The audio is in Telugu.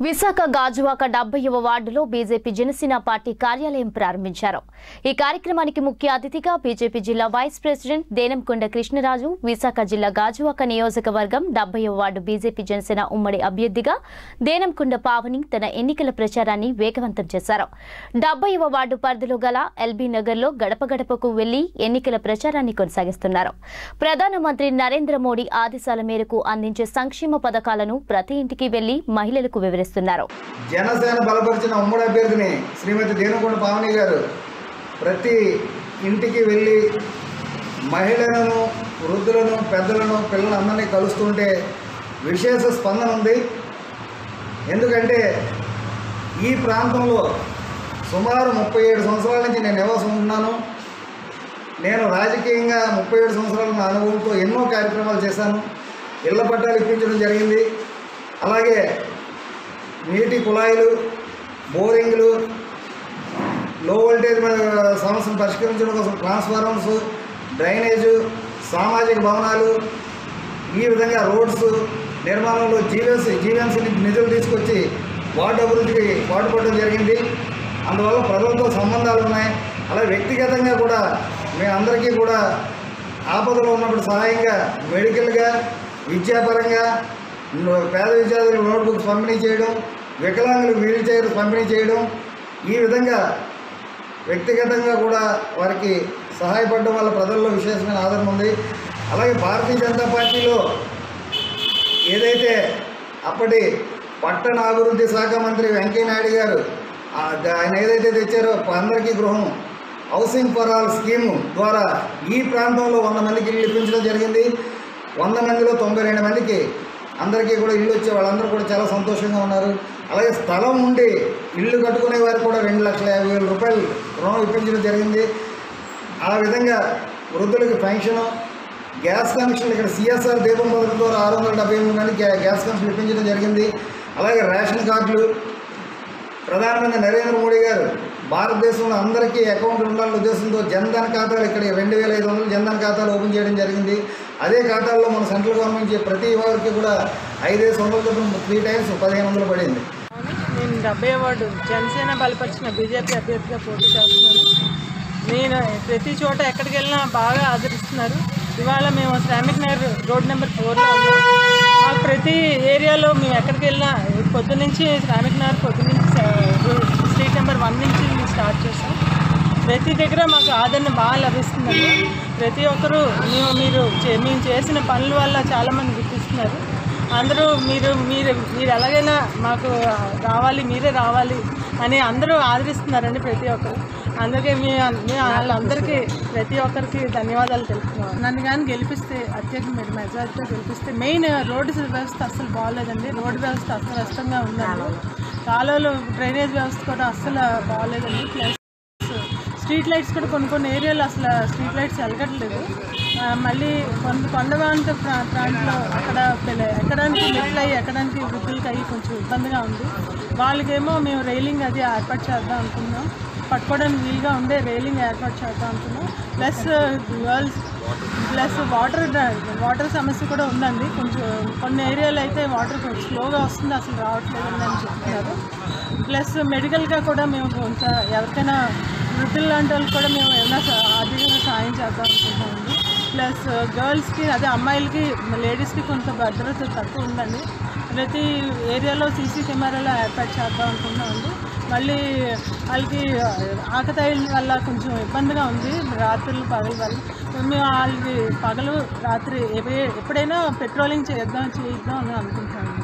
విశాఖ గాజువాక డెబ్బైవ వార్డులో బీజేపీ జనసేన పార్టీ కార్యాలయం ప్రారంభించారు. ఈ కార్యక్రమానికి ముఖ్య అతిథిగా బీజేపీ జిల్లా వైస్ ప్రెసిడెంట్ దేనంకొండ కృష్ణరాజు విశాఖ జిల్లా గాజువాక నియోజకవర్గం డెబ్బైవ వార్డు బీజేపీ జనసేన ఉమ్మడి అభ్యర్థిగా దేనంకొండ పావని తన ఎన్నికల ప్రచారాన్ని వేగవంతం చేశారు. డెబ్బైవ వార్డు పరిధిలో గల ఎల్బీ నగర్లో గడప గడపకు వెళ్ళి ఎన్నికల ప్రచారాన్ని కొనసాగిస్తున్నారు. ప్రధానమంత్రి నరేంద్ర మోడీ ఆదేశాల మేరకు అందించే సంక్షేమ పథకాలను ప్రతి ఇంటికి వెళ్ళి మహిళలకు వివరిస్తున్నారు జనసేన బలపరిచిన ఉమ్మడి అభ్యర్థిని శ్రీమతి దేనుకొండ పావని గారు ప్రతి ఇంటికి వెళ్ళి మహిళలను వృద్ధులను పెద్దలను పిల్లలందరినీ కలుస్తుంటే విశేష స్పందన ఉంది. ఎందుకంటే ఈ ప్రాంతంలో సుమారు ముప్పై ఏడు సంవత్సరాల నుంచి నేను నివాసం ఉన్నాను. నేను రాజకీయంగా ముప్పై ఏడు సంవత్సరాల నా అనుభవంతో ఎన్నో కార్యక్రమాలు చేశాను. ఇళ్ళ పట్టాలు ఇప్పించడం జరిగింది. అలాగే నీటి కుళాయిలు బోరింగ్లు లో వోల్టేజ్ సమస్యను పరిష్కరించడం కోసం ట్రాన్స్ఫార్మర్స్ డ్రైనేజు సామాజిక భవనాలు ఈ విధంగా రోడ్స్ నిర్మాణంలో జీవెన్సీ జీవీఎంసీ నిధులు తీసుకొచ్చి వార్డు అభివృద్ధికి పాటుపడడం జరిగింది. అందువల్ల ప్రజలతో సంబంధాలు ఉన్నాయి. అలా వ్యక్తిగతంగా కూడా మీ అందరికీ కూడా ఆపదలో ఉన్నప్పుడు సహాయంగా మెడికల్గా విద్యాపరంగా పేద విద్యార్థులకు నోట్బుక్స్ పంపిణీ చేయడం వికలాంగులకు వీల్ చైర్ పంపిణీ చేయడం ఈ విధంగా వ్యక్తిగతంగా కూడా వారికి సహాయపడడం వల్ల ప్రజల్లో విశేషమైన ఆదరణ ఉంది. అలాగే భారతీయ జనతా పార్టీలో ఏదైతే అప్పటి పట్టణ అభివృద్ధి శాఖ మంత్రి వెంకయ్యనాయుడు గారు ఆయన ఏదైతే తెచ్చారో అందరికీ గృహం హౌసింగ్ ఫర్ ఆల్ స్కీము ద్వారా ఈ ప్రాంతంలో వంద మందికి ఇల్లు ఇప్పించడం జరిగింది. వంద మందిలో తొంభై రెండు మందికి అందరికీ కూడా ఇల్లు వచ్చే వాళ్ళందరూ కూడా చాలా సంతోషంగా ఉన్నారు. అలాగే స్థలం ఉండి ఇల్లు కట్టుకునే వారు కూడా రెండు లక్షల యాభై వేల రూపాయలు రుణం ఇప్పించడం జరిగింది. ఆ విధంగా వృద్ధులకి పెన్షను గ్యాస్ కనెక్షన్ ఇక్కడ సిఎస్ఆర్ దీపం పథకం ద్వారా ఆరు వందల డెబ్బై ఎనిమిది మంది గ్యాస్ కనెక్షన్ ఇప్పించడం జరిగింది. అలాగే రేషన్ కార్డులు. ప్రధానమంత్రి నరేంద్ర మోడీ గారు భారతదేశంలో అందరికీ అకౌంట్ ఉండాలనే ఉద్దేశంతో జన్ధన్ ఖాతాలు ఇక్కడ రెండు వేల ఐదు వందలు జన్ధన్ ఖాతాలు ఓపెన్ చేయడం జరిగింది. అదే ఖాతాల్లో మన సెంట్రల్ గవర్నమెంట్ ప్రతి వారికి కూడా ఐదేసి వందల చొప్పున త్రీ టైమ్స్ పదిహేను వందలు పడింది. నేను డెబ్బై వార్డు జనసేన బలపరిచిన బీజేపీ అభ్యర్థిగా పోటీ చేస్తున్నాను. నేను ప్రతి చోట ఎక్కడికి వెళ్ళినా బాగా ఆదరిస్తున్నారు. ఇవాళ మేము శ్రామిక్ నగర్ రోడ్ నెంబర్ ఫోర్లో ఉన్నాం. మాకు ప్రతి ఏరియాలో మేము ఎక్కడికి వెళ్ళినా పొద్దు నుంచి శ్రామిక్ నగర్ పొద్దు నుంచి స్ట్రీట్ నెంబర్ వన్ నుంచి మేము స్టార్ట్ చేస్తాం. ప్రతి దగ్గర మాకు ఆదరణ బాగా లభిస్తుందండి. ప్రతి ఒక్కరూ మేము మీరు చే- మేము చేసిన పనుల వల్ల చాలామంది గుర్తిస్తున్నారు. అందరూ మీరు మీరు మీరు ఎలాగైనా మాకు రావాలి మీరే రావాలి అని అందరూ ఆదరిస్తున్నారండి ప్రతి ఒక్కరు. అందుకే మీ మీ వాళ్ళందరికీ ప్రతి ఒక్కరికి ధన్యవాదాలు తెలుపుతున్నాం. నన్ను కానీ గెలిపిస్తే అత్యధిక మీరు మెజార్టీతో గెలిపిస్తే మెయిన్ రోడ్డు వ్యవస్థ అస్సలు బాగాలేదండి. రోడ్డు వ్యవస్థ అస్తవ్యస్తంగా ఉందండి. కాలువలు డ్రైనేజ్ వ్యవస్థ కూడా అస్సలు బాగాలేదండి. ప్లస్ స్ట్రీట్ లైట్స్ కూడా కొన్ని కొన్ని ఏరియాలో అసలు స్ట్రీట్ లైట్స్ వెలగట్లేదు. మళ్ళీ కొంత కొండవాంత ప్రా ప్రాంతంలో అక్కడ ఎక్కడానికి మెట్లు అయ్యి ఎక్కడానికి వృద్ధులకి అయ్యి కొంచెం ఇబ్బందిగా ఉంది. వాళ్ళకేమో మేము రైలింగ్ అది ఏర్పాటు చేద్దాం అనుకున్నాం. పట్టుకోవడానికి వీలుగా ఉండే రైలింగ్ ఏర్పాటు చేద్దాం అనుకున్నాం. Plus girls plus water water సమస్య కూడా ఉందండి. కొంచెం కొన్ని ఏరియాలో అయితే వాటర్ కొంచెం స్లోగా వస్తుంది అసలు రావట్లేదు అని చెప్తున్నారు ప్లస్ మెడికల్గా కూడా మేము కొంత ఎవరికైనా వృద్ధులు లాంటి వాళ్ళకి కూడా మేము ఏమైనా ఆర్థికంగా సాయం చేద్దాం అనుకుంటామండి ప్లస్ uh, గర్ల్స్కి అదే అమ్మాయిలకి లేడీస్కి కొంత భద్రత తక్కువ ఉందండి. ప్రతి ఏరియాలో సీసీ కెమెరాలు ఏర్పాటు చేద్దాం అనుకుంటున్నామండి. మళ్ళీ వాళ్ళకి uh, ఆకతాయిల వల్ల కొంచెం ఇబ్బందిగా ఉంది రాత్రులు పగలు వల్ల. మేము వాళ్ళకి పగలు రాత్రి ఎప్పుడైనా పెట్రోలింగ్ చేద్దాం చేద్దాం అని అనుకుంటున్నాము